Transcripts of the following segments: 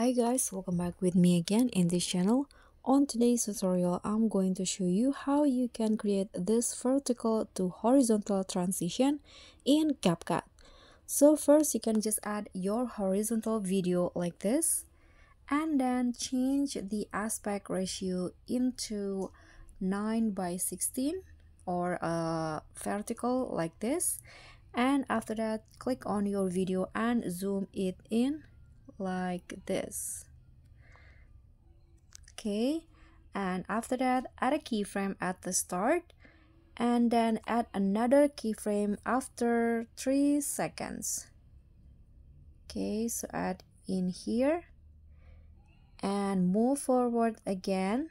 Hi guys, welcome back with me again in this channel. On today's tutorial, I'm going to show you how you can create this vertical to horizontal transition in CapCut. So first you can just add your horizontal video like this and then change the aspect ratio into 9 by 16 or uh, vertical like this and after that click on your video and zoom it in like this. Okay and after that add a keyframe at the start and then add another keyframe after three seconds. Okay so add in here and move forward again.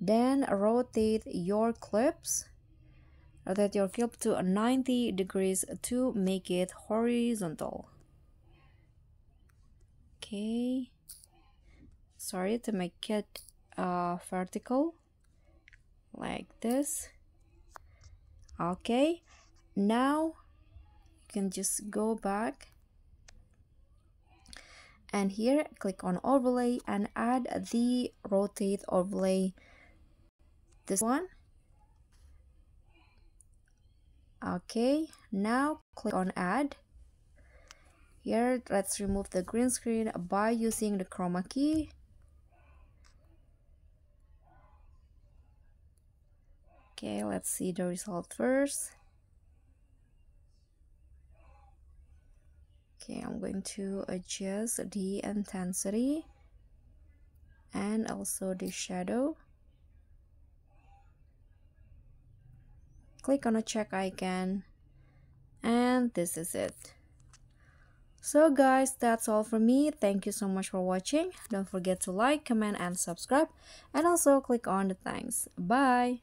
Then rotate your clips. Rotate your clip to 90 degrees to make it horizontal okay. Sorry to make it uh, vertical. Like this. Okay. Now you can just go back. And here click on overlay and add the rotate overlay. This one. Okay. Now click on add here. Let's remove the green screen by using the chroma key. Okay let's see the result first. Okay I'm going to adjust the intensity and also the shadow. Click on a check icon and this is it so guys, that's all from me. Thank you so much for watching. Don't forget to like, comment, and subscribe. And also click on the thanks. Bye!